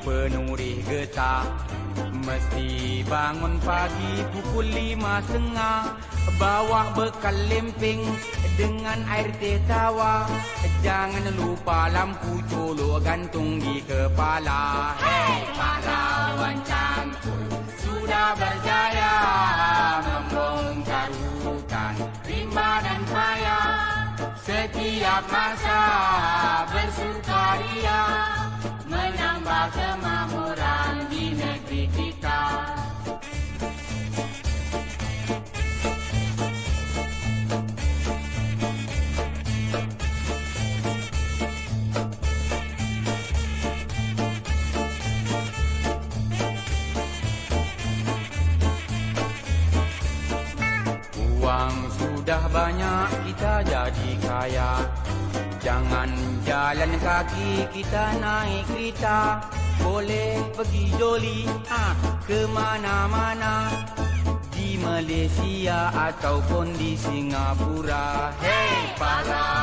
penurih getah Mesti bangun pagi pukul lima setengah Bawa bekal lempeng dengan air teh tawa Jangan lupa lampu colo gantung di kepala. Hei pahlawan cantul sudah berjaya Membongkar hutan rimba dan Setiap masa bersukaria Menambah kemakmuran di negeri kita Uang sudah banyak kita jadi kaya. Jangan jalan kaki kita naik kereta. Boleh pergi joli ha, ke mana-mana. Di Malaysia ataupun di Singapura. Hei pahlawan